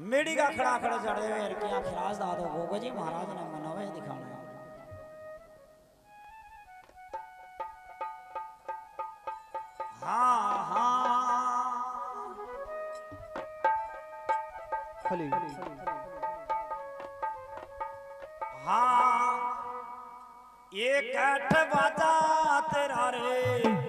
मेड़ी का खड़ा खड़ा चढ़े हुए क्या खिराज दादो भोगो जी महाराज ने मनवे दिखाना है हाँ हाँ हाँ ये बाजा तेरा रे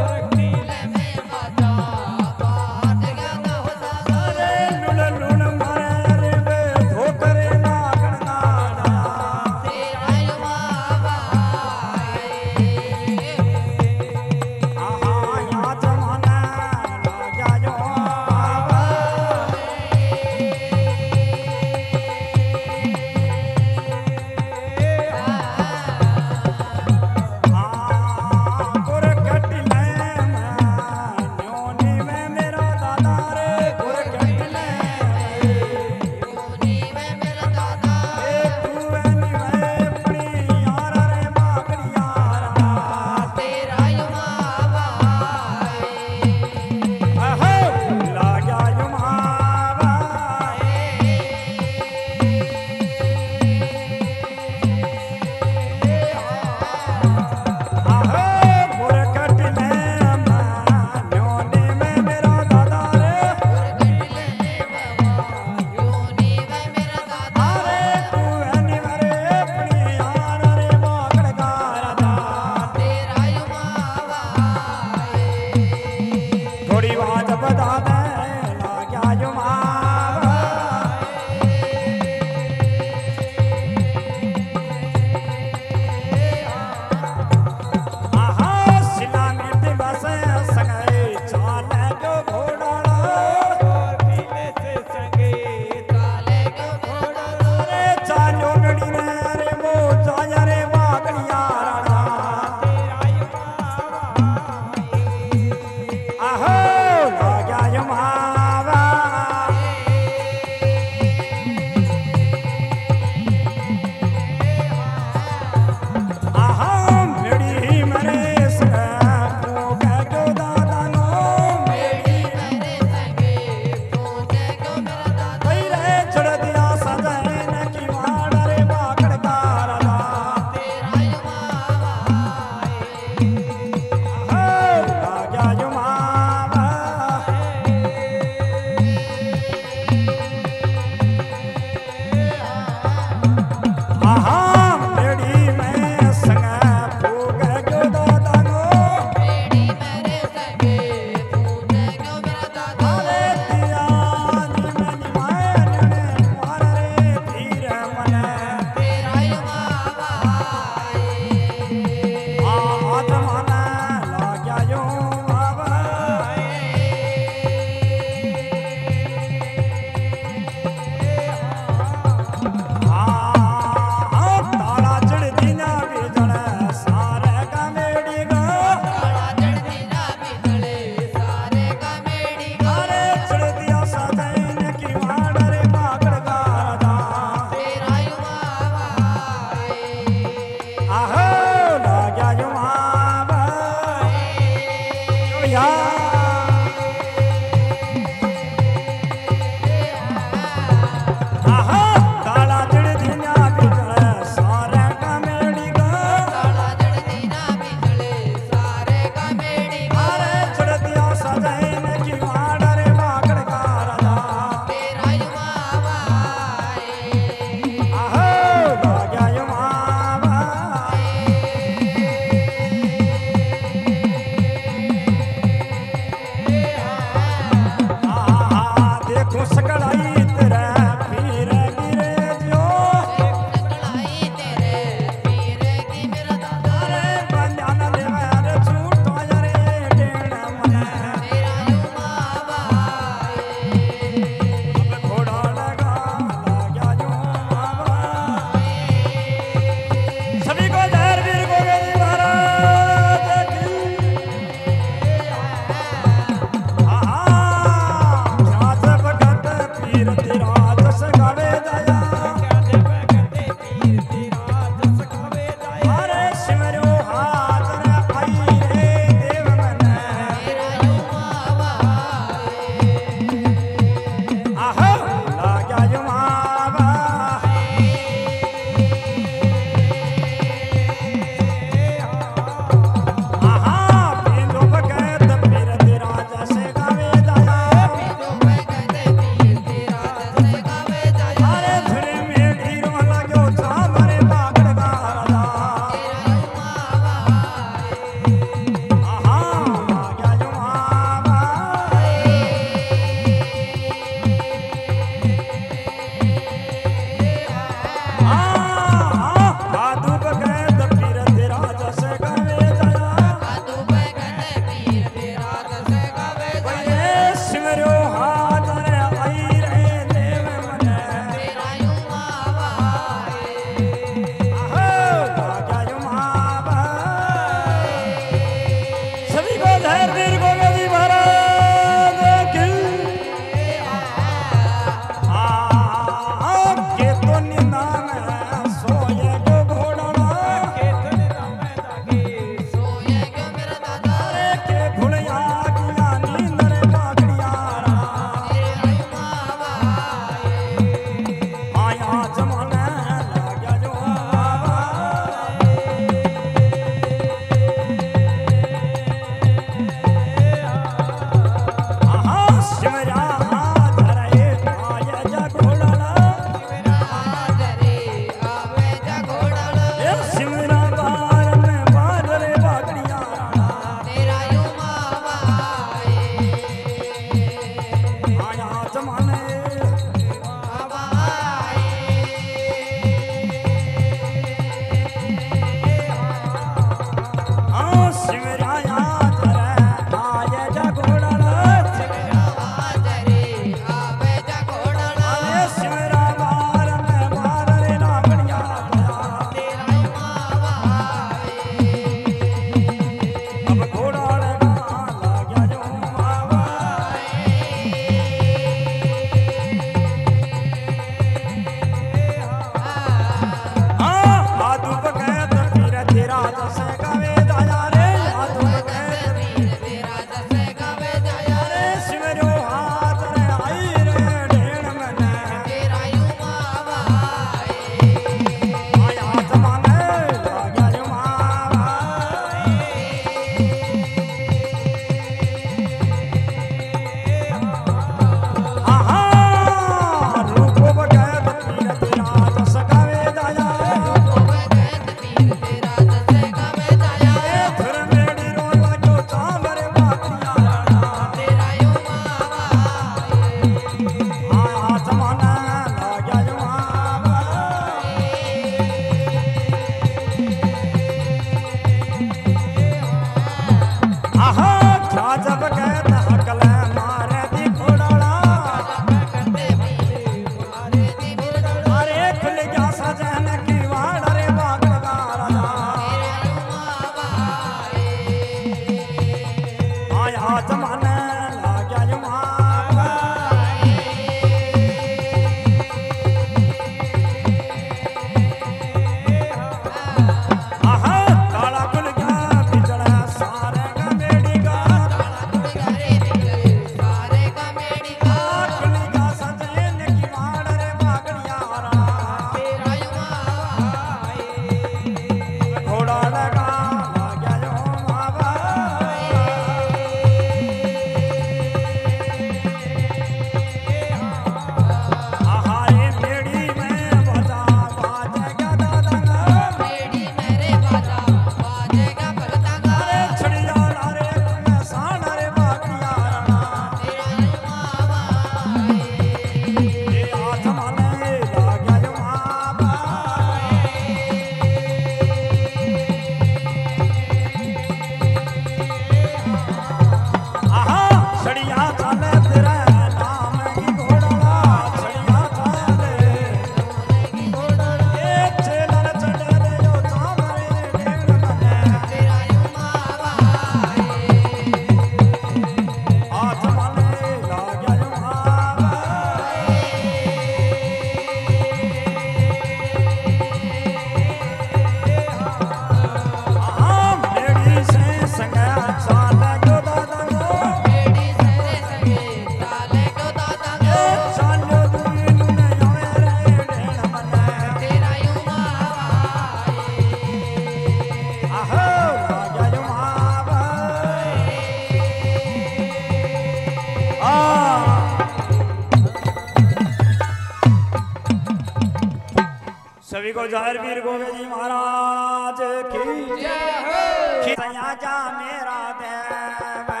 श्री को जोहर वीर गोविंद जी महाराज की। जय हो। जा मेरा देव